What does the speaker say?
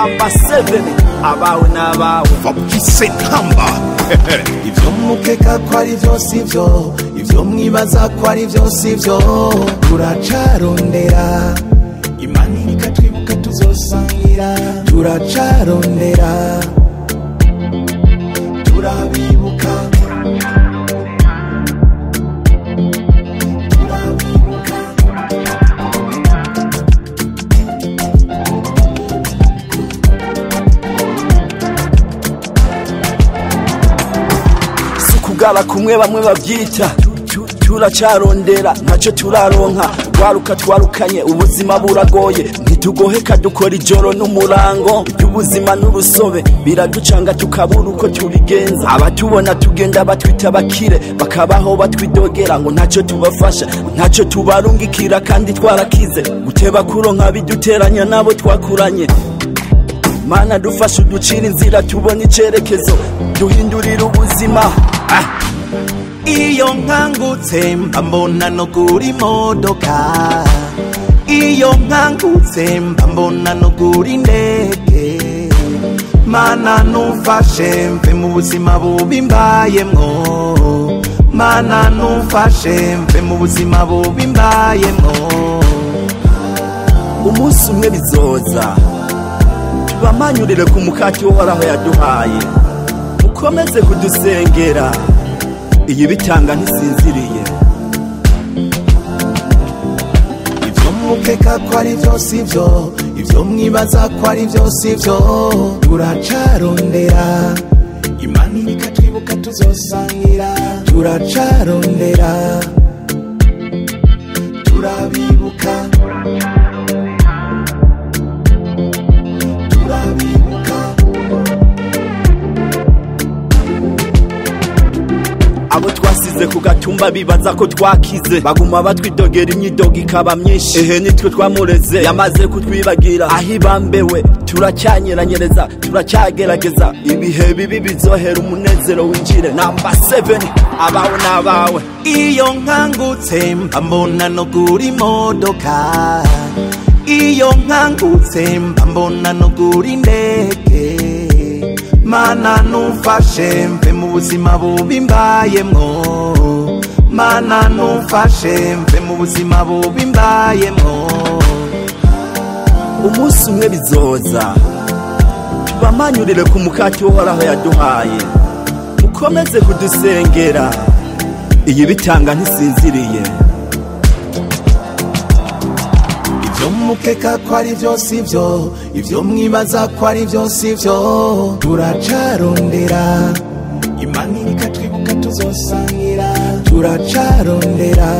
namba 7 abawe n'abawe. Fabrice nkamba ibyo mukeka ko ari byo si byo ibyo mwibaza ko ari byo si byo turacarondera imana ikatwibuka tuzosangira. Turacarondera. Ukugara kumwe bamwe babyita. Tu- turacarondera ntacyo turaronka. Twaruka twarukanye ubuzima buragoye. Ntitugoheka dukora ijoro n'umurango. Iby'ubuzima n'urusobe biraducanga tukabura uko tubigenza. Abatubona tugenda batwita abakire bakabaho batwidogera ngo ntacyo tubafasha. Ntacyo tubarungikira kandi twarakize. Guteba kuronka biduteranya n'abo twakuranye. Mana dufashe uducira inzira tubone icyerekezo duhindurire ubuzima. Iyo nkangutse mba mbona no gura imodoka iyo nkangutse mba mbona no gura indege mana nufashe mve mu buzima bubi mbayemwo mana nufashe mve mu buzima bubi mbayemwo umunsi umwe bizoza. Tubamanyurire ku mukati uhoraho yaduhaye. Mukomeze kudusengera. Iyi bitanga ntisinziriye. Ibyo mukeka ko ari byo si byo ibyo mwibaza ko ari byo si byo turacarondera. Imana ikatwibuka tuzosangira turacarondera. Turabibuka. Abo twasize ku gatumba bibaza ko twakize. Baguma batwidogera imyidogo ikaba myinshi. Ehe nitwe twamureze. Yamaze kutwibagira. Aho ibambewe turacyanyeranyereza turacyagerageza. Ibihe bibi bizohera umunezero winjire. Namba 7 abawe n'abawe. Iyo nkangutse mba mbona no gura imodoka. Iyo nkangutse mba mbona no gura indege. Mana nufashe mve mu buzima bubi mbayemwo mana nufashe mve mu buzima bubi mbayemwo umunsi umwe bizoza tubamanyurire ku mukati uhoraho yaduhaye. Mukomeze kudusengera iyi bitanga ntisinziriye. Mukeka ko ari byo si byo ibyo mwibaza ko ari byo si byo turacarondera imana ikatwibuka tuzosangira. Turacarondera.